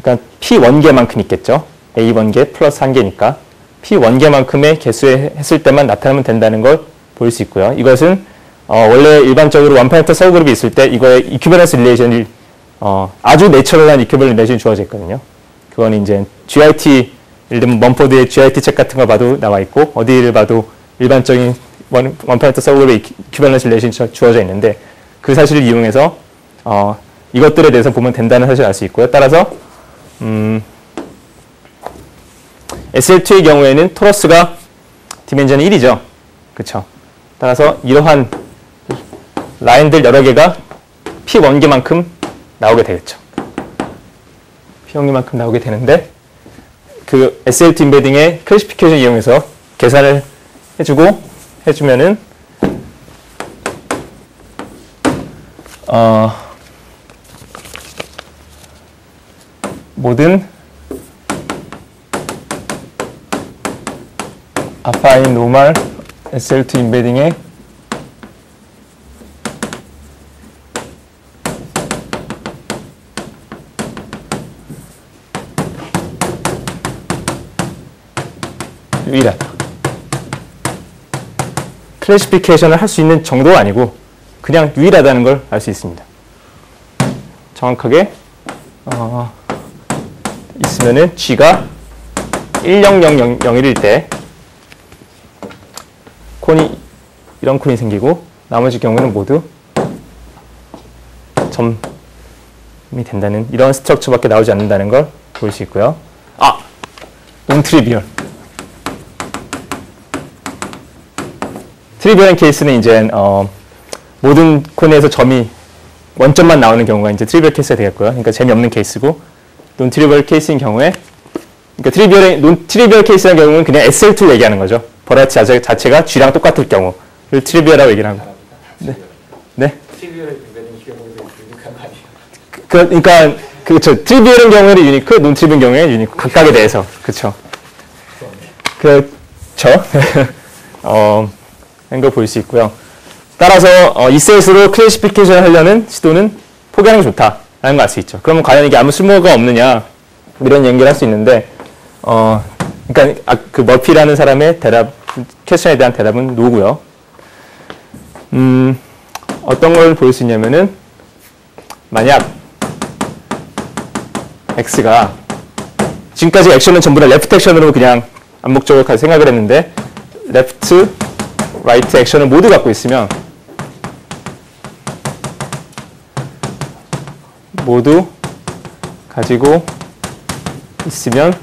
그러니까 p one개만큼 있겠죠. a 원개 플러스 한 개니까 p one개만큼의 개수에 했을 때만 나타나면 된다는 걸 볼 수 있고요. 이것은 어, 원래 일반적으로 one parameter subgroup이 있을 때 이거의 equivalence relation이 어, 아주 natural한 equivalence relation이 주어져 있거든요. 그건 이제 GIT 예를 들면 먼포드의 GIT 책 같은 걸 봐도 나와 있고 어디를 봐도 일반적인 one, one parameter subgroup의 equivalence relation이 주어져 있는데 그 사실을 이용해서 어, 이것들에 대해서 보면 된다는 사실을 알 수 있고요. 따라서 음, SL2의 경우에는 토러스가 디멘전이 1이죠. 그렇죠. 따라서 이러한 라인들 여러 개가 P 원개만큼 나오게 되겠죠. 원개만큼 나오게 되는데 그 SL2 인베딩의 클래시피케이션 이용해서 계산을 해주고 해주면은 어, 모든 아파인 노멀 SL2 인베딩의 유일하다. 클래시피케이션을 할 수 있는 정도가 아니고 그냥 유일하다는 걸 알 수 있습니다. 정확하게 어, 있으면은 G가 10001일 때 콘이 이런 콘이 생기고 나머지 경우는 모두 점이 된다는 이런 스트럭처밖에 나오지 않는다는 걸 볼 수 있고요. 아, non-trivial. trivial한 케이스는 이제 어, 모든 cone에서 점이 원점만 나오는 경우가 이제 trivial 케이스가 되겠고요. 그러니까 재미없는 케이스고 non-trivial 케이스인 경우에 그러니까 trivial의 non-trivial 케이스라는 경우는 그냥 SL2를 얘기하는 거죠. 버라치 자체, 자체가 G랑 똑같을 경우를 trivial이라고 얘기를 합니다. 네. 네. 그, 그러니까 그렇죠. trivial인 경우에는 unique, non-trivial인 경우에는 unique 각각에 대해서 그렇죠. 그렇죠. 어, 한 걸 볼 수 있고요. 따라서 어, 이 set으로 classification 하려는 시도는 포기하는 게 좋다라는 걸 알 수 있죠. 그러면 과연 이게 아무 쓸모가 없느냐 이런 연결할 수 있는데 어, 그러니까 아, 그 머피라는 사람의 대답 question에 대한 대답은 no고요. 음, 어떤 걸 볼 수 있냐면은 만약 x가 지금까지 action은 전부 다 left action으로 그냥 암묵적으로 생각을 했는데 left, right action을 모두 갖고 있으면 모두 가지고 있으면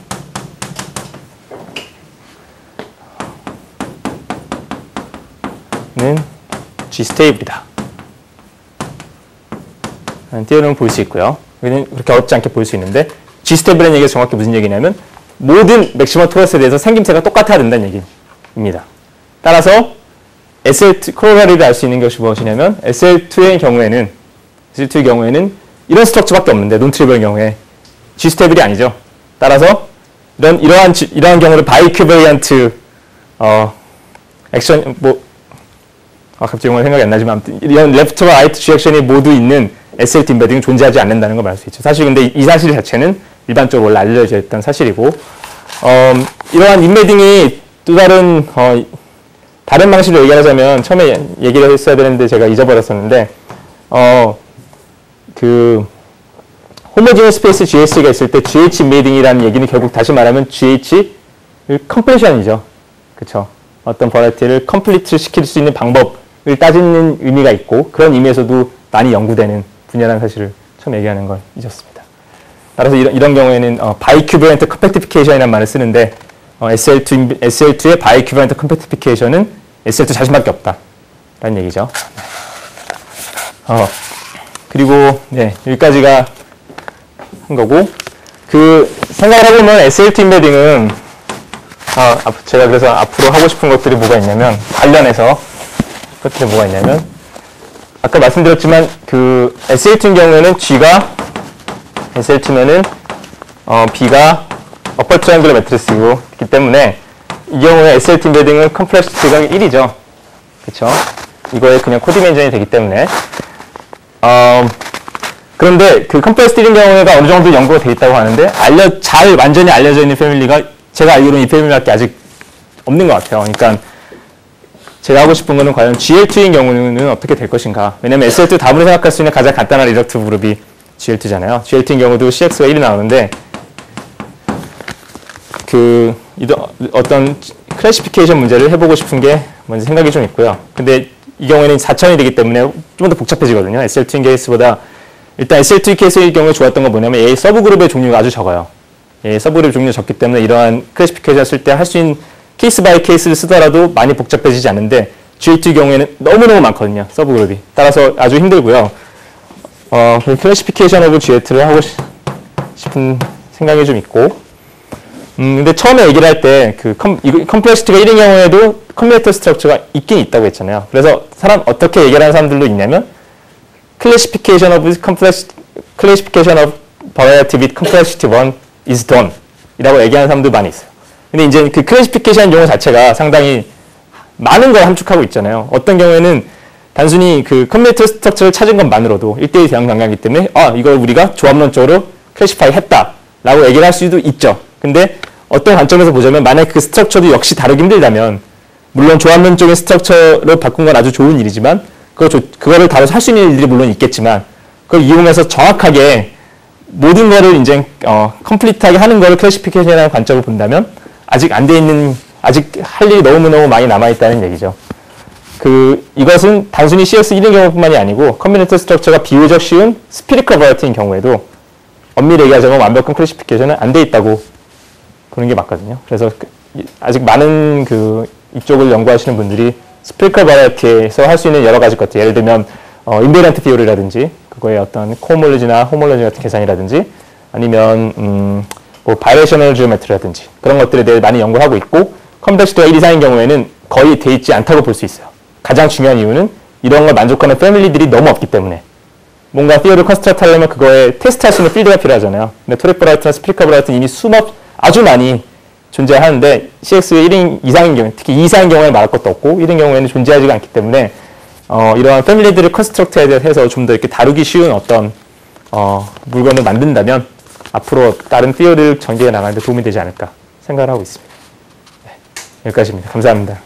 는 G stable이다. 라는 띄어놓으면 볼 수 있고요. 여기는 그렇게 어렵지 않게 볼 수 있는데 G stable이라는 얘기가 정확히 무슨 얘기냐면 모든 maximal torus에 대해서 생김새가 똑같아야 된다는 얘기입니다. 따라서 SL2 코로나리를 알 수 있는 것이 무엇이냐면 SL2의 경우에는 SL2의 경우에는 이런 structure밖에 없는데 non-trivial의 경우에 G stable이 아니죠. 따라서 이런 이러한 지- 이러한 경우를 bi-equivariant 어 액션 뭐 아, 갑자기 영어 생각이 안 나지만 아무튼 이런 레프트와 라이트 G 액션이 모두 있는 SLT 인베딩은 존재하지 않는다는 걸 알 수 있죠. 사실 근데 이 사실 자체는 일반적으로 원래 알려져 있던 사실이고 어, 이러한 embedding이 또 다른 어, 다른 방식으로 얘기하자면 처음에 얘기를 했어야 되는데 제가 잊어버렸었는데 어, 그 homogeneous space GH가 있을 때 GH embedding이라는 얘기는 결국 다시 말하면 GH completion이죠. 그렇죠. 어떤 variety를 complete 시킬 수 있는 방법을 따지는 의미가 있고 그런 의미에서도 많이 연구되는 분야라는 사실을 처음 얘기하는 걸 잊었습니다. 따라서 이런, 이런 경우에는 어, biequivariant compactification이라는 말을 쓰는데 어, SL2, SL2의 biequivariant compactification은 SL2 자신밖에 없다. 라는 얘기죠. 어, 그리고 네, 여기까지가 한 거고 그 생각을 해보면 SL2 embedding은 아, 앞- 제가 그래서 앞으로 하고 싶은 것들이 뭐가 있냐면 관련해서 것들이 뭐가 있냐면 아까 말씀드렸지만 그 SL2인 경우에는 G가 SL2면은 어, B가 upper triangular matrix이기 때문에 이 경우에 SL2 embedding은 complexity가 1이죠. 그렇죠? 이거에 그냥 codimension이 되기 때문에 어, 그런데 그 complexity 1인 경우가 어느 정도 연구가 돼 있다고 하는데 알려 잘 완전히 알려져 있는 family가 제가 알기로는 이 family밖에 아직 없는 것 같아요. 그러니까 제가 하고 싶은 거는 과연 GL2인 경우는 어떻게 될 것인가. 왜냐면 SL2 다음으로 생각할 수 있는 가장 간단한 reductive group이 GL2잖아요. GL2인 경우도 CX가 1이 나오는데 그 어떤 classification 문제를 해보고 싶은 게 먼저 생각이 좀 있고요. 근데 이 경우에는 4차원이 되기 때문에 좀 더 복잡해지거든요. SL2인 케이스보다 일단 SL2 케이스의 경우에 좋았던 건 뭐냐면 얘 subgroup의 종류가 아주 적어요. 얘 subgroup 종류가 적기 때문에 이러한 classification 쓸 때 할 수 있는 case by case를 쓰더라도 많이 복잡해지지 않는데 GL2 경우에는 너무너무 많거든요. subgroup이. 따라서 아주 힘들고요. 어, 그 classification of GL2를 하고 싶- 싶은 생각이 좀 있고 음, 근데 처음에 얘기를 할 때 그 complexity가 1인 경우에도 combinatorial structure가 있긴 있다고 했잖아요. 그래서 사람 어떻게 얘기를 하는 사람들도 있냐면 classification of complex classification of variety with complexity one is done 이라고 얘기하는 사람도 많이 있어요. 근데 이제 그 classification 용어 자체가 상당히 많은 걸 함축하고 있잖아요. 어떤 경우에는 단순히 그 combinatorial structure를 찾은 것만으로도 1대1 대응 관계이기 때문에 아, 이걸 우리가 조합론적으로 classify 했다라고 얘기를 할 수도 있죠. 근데 어떤 관점에서 보자면 만약 그 structure도 역시 다루기 힘들다면 물론 조합론적인 structure로 바꾼 건 아주 좋은 일이지만 그거 조- 그거를 다뤄서 할 수 있는 일들이 물론 있겠지만 그걸 이용해서 정확하게 모든 거를 이제 어, complete하게 하는 거를 classification이라는 관점을 본다면 아직 안 돼 있는 아직 할 일이 너무너무 많이 남아 있다는 얘기죠. 그 이것은 단순히 CS 1인 경우뿐만이 아니고 combinatorial structure가 비교적 쉬운 spherical variety인 경우에도 엄밀히 얘기하자면 완벽한 classification은 안 돼 있다고 보는 게 맞거든요. 그래서 그- 이- 아직 많은 그 이쪽을 연구하시는 분들이 spherical variety에서 할 수 있는 여러 가지 것들 예를 들면 어, invariant theory라든지 그거의 어떤 cohomology나 homology 같은 계산이라든지 아니면 음, 뭐 birational geometry라든지 그런 것들에 대해 많이 연구하고 있고 complexity가 1 이상인 경우에는 거의 돼 있지 않다고 볼 수 있어요. 가장 중요한 이유는 이런 걸 만족하는 family들이 너무 없기 때문에 뭔가 theory를 construct 하려면 그거에 테스트할 수 있는 필드가 필요하잖아요. 근데 toric variety나 spherical variety는 이미 수없이 아주 많이 존재하는데 complexity 1인 이상인 경우, 특히 2 이상인 경우에 말할 것도 없고 1인 경우에는 존재하지가 않기 때문에 어, 이러한 family들을 construct 해서 좀 더 이렇게 다루기 쉬운 어떤 어, 물건을 만든다면 앞으로 다른 theory를 전개해 나가는데 도움이 되지 않을까 생각을 하고 있습니다. 네, 여기까지입니다. 감사합니다.